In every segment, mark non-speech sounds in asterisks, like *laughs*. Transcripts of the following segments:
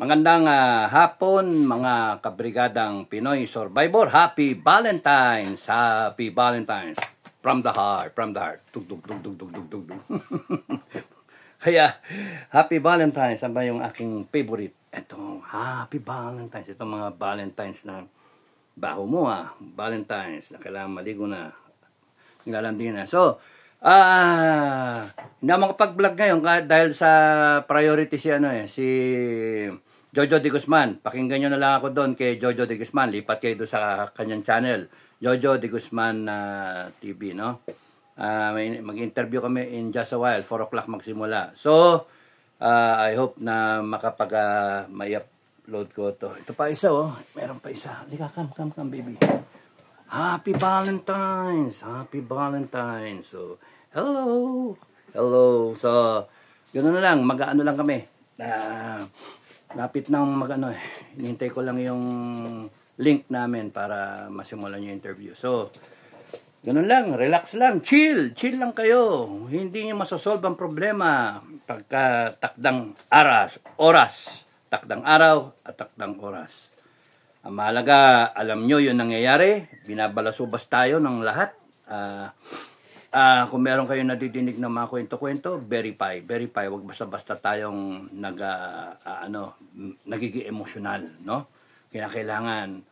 Magandang ah, hapon mga kabrigadang Pinoy Survivor. Happy Valentine's! Happy Valentine's! From the heart, from the heart. Tug, tug, tug, tug, tug, tug, tug. *laughs* Kaya, Happy Valentine's. Ano ba yung aking favorite? Ito, Happy Valentine's. Ito mga Valentine's na baho mo ah. Valentine's na kailangan maligo na. Nilalandi na. So, ah, hindi ako makapag-vlog ngayon dahil sa priority si ano eh, si Jojo De Guzman. Pakinggan nyo na lang ako doon kay Jojo De Guzman. Lipat kayo doon sa kanyang channel. Jojo De Guzman uh, TV, no? Uh, mag-interview kami in just a while. 4 o'clock magsimula. So, uh, I hope na makapag uh, may upload ko to. Ito pa isa, oh. Meron pa isa. Lika, come, come, come, baby. Happy Valentine's! Happy Valentine's! So, hello! Hello! So, gano'n na lang. Mag-ano lang kami. Uh, lapit nang mag-ano eh. Hinintay ko lang yung link namin para masimulan yung interview. So, ganun lang. Relax lang. Chill. Chill lang kayo. Hindi nyo masosolve ang problema pagka takdang aras, oras. Takdang araw at takdang oras. Ang mahalaga, alam nyo yung nangyayari. Binabalasubas tayo ng lahat. Uh, uh, kung meron kayo nadidinig ng mga kwento-kwento, verify. Verify. Huwag basta-basta tayong nag, uh, ano, nagiging emosyonal. No? Kinakailangan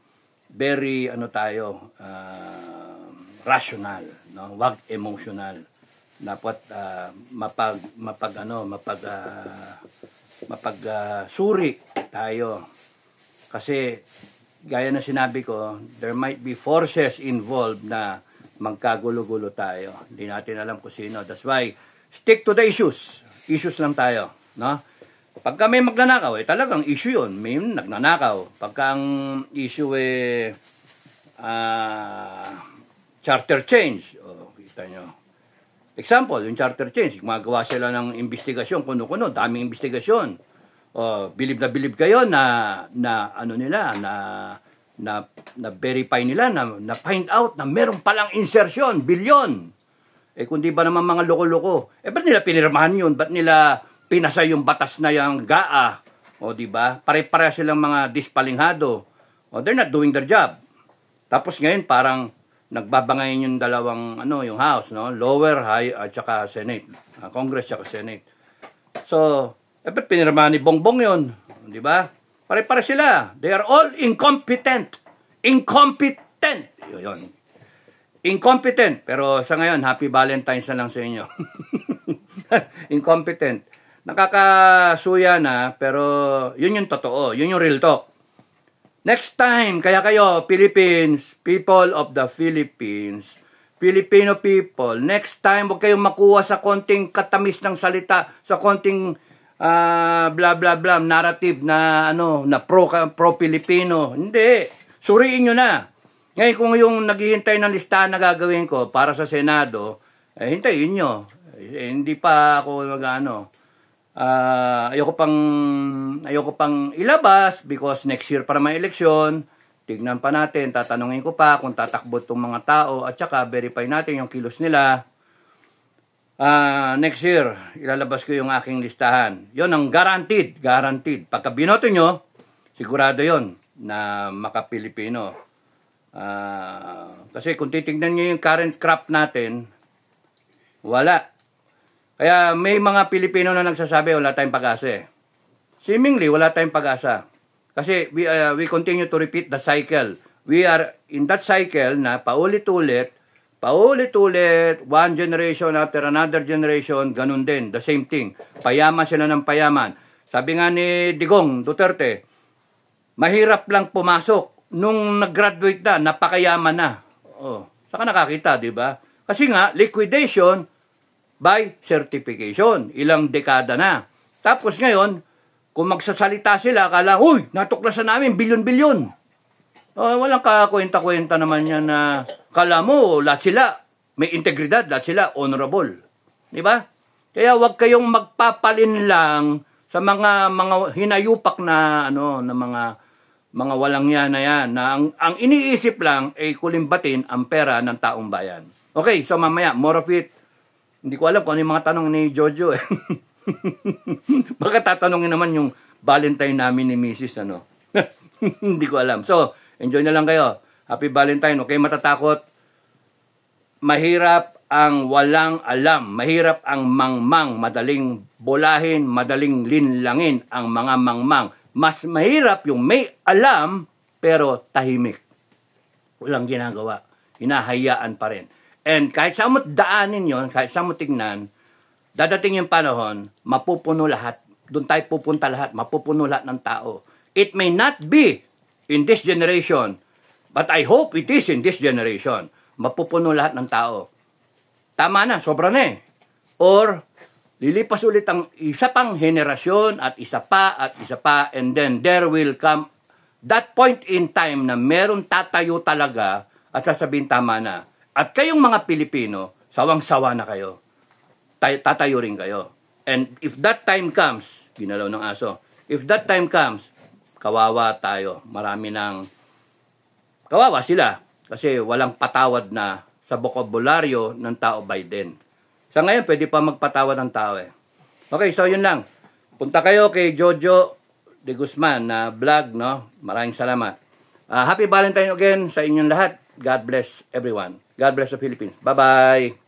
very ano tayo uh, rational no wag emotional dapat uh, mapag mapag ano mapag uh, mapag uh, suri tayo kasi gaya na sinabi ko, there might be forces involved na magkagulo-gulo tayo. Hindi natin alam kung sino. That's why, stick to the issues. Issues lang tayo. No? Pagka may magnanakaw, eh, talagang issue yun. May nagnanakaw. Pagka ang issue eh, uh, charter change. O, oh, kita nyo. Example, yung charter change, gumagawa sila ng investigasyon, kuno-kuno, daming investigasyon uh, bilib na bilib kayo na na ano nila na na na verify nila na na find out na meron palang insertion bilyon. Eh kundi ba naman mga loko-loko? Eh ba't nila pinirmahan yun? Ba't nila pinasa yung batas na yung GAA? O di ba? Pare-pare silang mga dispalinghado. O they're not doing their job. Tapos ngayon parang nagbabangayin yung dalawang ano yung house no? Lower high at saka senate. Uh, congress at senate. So eh, ba't pinirma ni Bongbong yun? Di ba? Pare-pare sila. They are all incompetent. Incompetent. Yun. Incompetent. Pero sa ngayon, happy Valentine's na lang sa inyo. *laughs* Incompetent. Nakakasuya na, pero yun yung totoo. Yun yung real talk. Next time, kaya kayo, Philippines, people of the Philippines, Filipino people, next time, huwag kayong makuha sa konting katamis ng salita, sa konting uh, blah blah blah narrative na ano na pro pro Pilipino. Hindi. Suriin niyo na. Ngayon kung yung naghihintay ng listahan na gagawin ko para sa Senado, eh, hintayin nyo. Eh, hindi pa ako magano. Uh, ayoko pang ayoko pang ilabas because next year para may eleksyon. Tignan pa natin, tatanungin ko pa kung tatakbo itong mga tao at saka verify natin yung kilos nila uh, next year, ilalabas ko yung aking listahan. Yon ang guaranteed, guaranteed. Pagka binoto nyo, sigurado yon na maka-Pilipino. Uh, kasi kung titignan nyo yung current crop natin, wala. Kaya may mga Pilipino na nagsasabi wala tayong pag-asa eh. Seemingly, wala tayong pag-asa. Kasi we, uh, we continue to repeat the cycle. We are in that cycle na paulit-ulit Paulit-ulit, one generation after another generation, ganun din, the same thing. Payaman sila ng payaman. Sabi nga ni Digong Duterte, mahirap lang pumasok. Nung nag-graduate na, napakayaman na. Oh, saka nakakita, di ba? Kasi nga, liquidation by certification. Ilang dekada na. Tapos ngayon, kung magsasalita sila, akala, uy, natuklasan namin, bilyon-bilyon. Uh, walang kakwenta-kwenta naman yan na kala mo, lahat sila may integridad, lahat sila honorable. Di ba? Kaya wag kayong magpapalin lang sa mga mga hinayupak na ano na mga mga walang yan na yan na ang, ang iniisip lang ay kulimbatin ang pera ng taong bayan. Okay, so mamaya, more of it. Hindi ko alam kung ano yung mga tanong ni Jojo eh. *laughs* Baka tatanungin naman yung Valentine namin ni Mrs. ano. *laughs* Hindi ko alam. So, enjoy na lang kayo. Happy Valentine. Okay, matatakot. Mahirap ang walang alam. Mahirap ang mangmang. Madaling bolahin, madaling linlangin ang mga mangmang. Mas mahirap yung may alam, pero tahimik. Walang ginagawa. Hinahayaan pa rin. And kahit saan mo daanin yon, kahit saan mo tingnan, dadating yung panahon, mapupuno lahat. Doon tayo pupunta lahat, mapupuno lahat ng tao. It may not be in this generation, but I hope it is in this generation. Mapupuno lahat ng tao. Tama na, sobra na eh. Or, lilipas ulit ang isa pang henerasyon at isa pa at isa pa and then there will come that point in time na meron tatayo talaga at sasabihin tama na. At kayong mga Pilipino, sawang-sawa na kayo. Tay- tatayo rin kayo. And if that time comes, ginalaw ng aso, if that time comes, kawawa tayo. Marami ng kawawa sila kasi walang patawad na sa bokabularyo ng tao Biden. Sa ngayon, pwede pa magpatawad ng tao eh. Okay, so yun lang. Punta kayo kay Jojo de Guzman na vlog, no? Maraming salamat. Ah, happy Valentine again sa inyong lahat. God bless everyone. God bless the Philippines. Bye-bye.